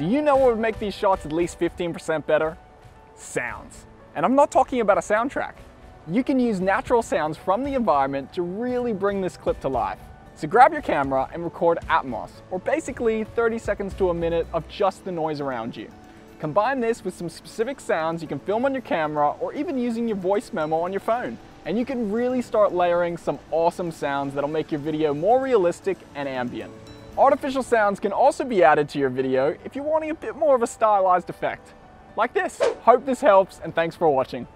Do you know what would make these shots at least 15% better? Sounds. And I'm not talking about a soundtrack. You can use natural sounds from the environment to really bring this clip to life. So grab your camera and record Atmos, or basically 30 seconds to a minute of just the noise around you. Combine this with some specific sounds you can film on your camera or even using your voice memo on your phone. And you can really start layering some awesome sounds that'll make your video more realistic and ambient. Artificial sounds can also be added to your video if you're wanting a bit more of a stylized effect. Like this. Hope this helps and thanks for watching.